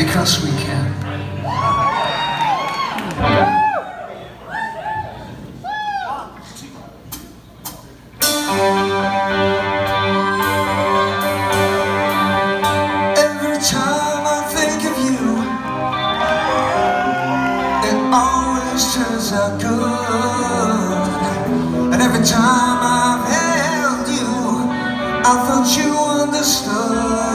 Because we can. Every time I think of you, it always turns out good. And every time I've held you, I thought you understood.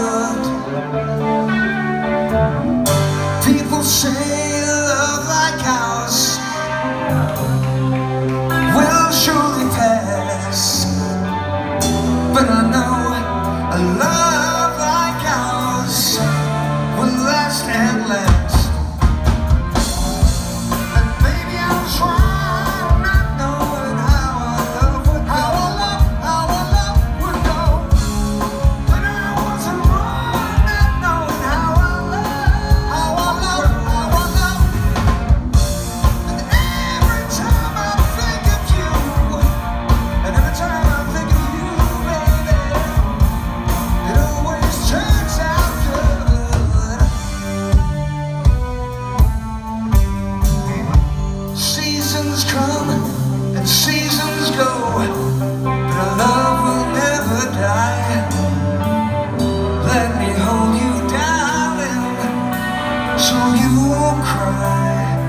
will cry.